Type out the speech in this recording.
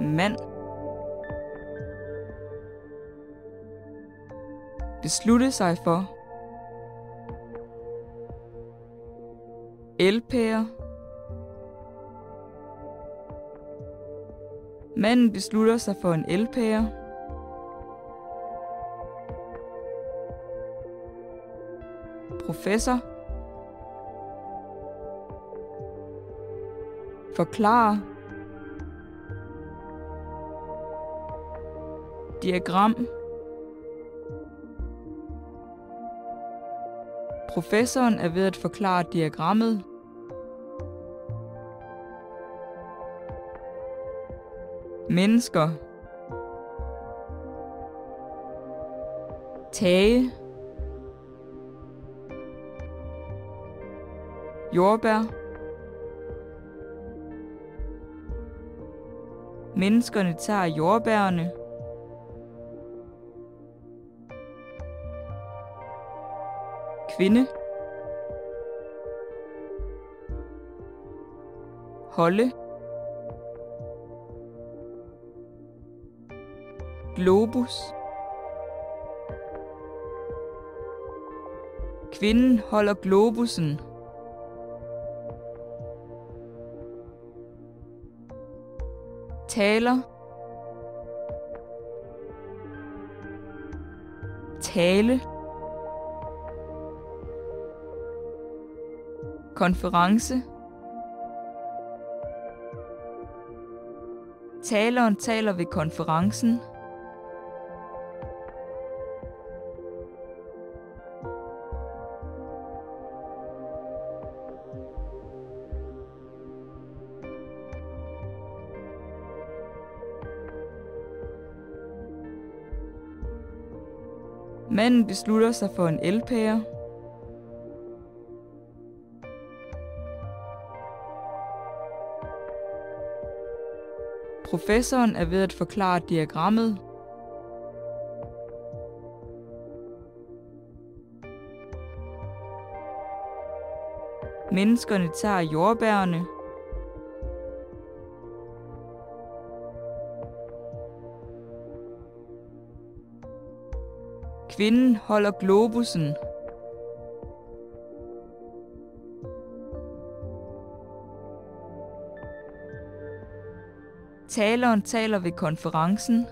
mand. Beslutte sig for. Elpære. Manden beslutter sig for en elpære. Professor. Forklare. Diagram. Professoren er ved at forklare diagrammet. Mennesker. Tage. Jordbær. Menneskerne tager jordbærene. Kvinde. Holde. Globus. Kvinden holder globussen. Taler. Tale. Konference. Taleren taler ved konferencen. Manden beslutter sig for en elpære. Professoren er ved at forklare diagrammet. Menneskerne tager jordbærene. Kvinden holder globussen. Taleren taler ved konferencen.